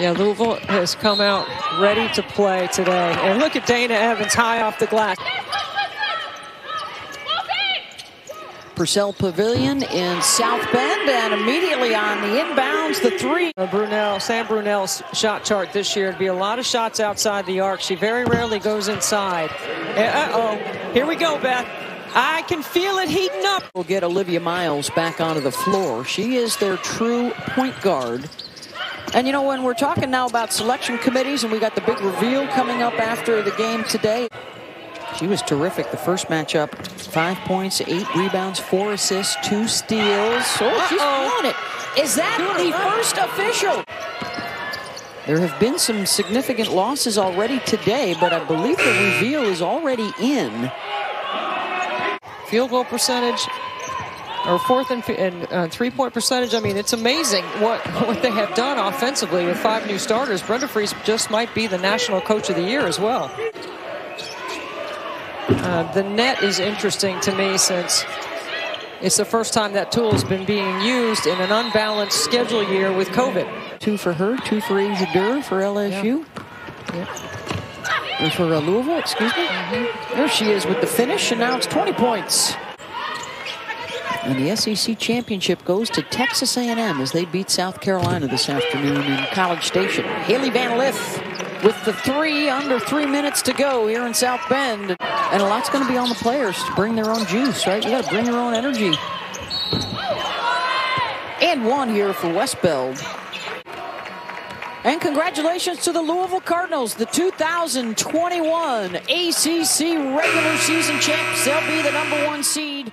Yeah, Louisville has come out ready to play today. And look at Dana Evans high off the glass. Purcell Pavilion in South Bend, and immediately on the inbounds, the three. Brunelle, Sam Brunelle's shot chart this year would be a lot of shots outside the arc. She very rarely goes inside. Uh-oh, here we go, Beth. I can feel it heating up. We'll get Olivia Miles back onto the floor. She is their true point guard. And you know, when we're talking now about selection committees, and we got the big reveal coming up after the game today. She was terrific the first matchup. Five points, eight rebounds, four assists, two steals. Oh, she's on it. Is that the first official? There have been some significant losses already today, but I believe the reveal is already in. Field goal percentage, or fourth and, and uh, three-point percentage. I mean, it's amazing what, what they have done offensively with five new starters. Brenda Frese just might be the national coach of the year as well. Uh, the net is interesting to me since it's the first time that tool has been being used in an unbalanced schedule year with COVID. Two for her, two for Asia Durr for LSU. Yeah. Or for uh, Louisville, excuse me. Mm -hmm. There she is with the finish, and now it's 20 points. And the SEC championship goes to Texas A&M as they beat South Carolina this afternoon in College Station. Hailey Van Lith with the three under three minutes to go here in South Bend. And a lot's going to be on the players to bring their own juice, right? You got to bring your own energy. And one here for Westbeld. And congratulations to the Louisville Cardinals, the 2021 ACC regular season champs. They'll be the number one seed.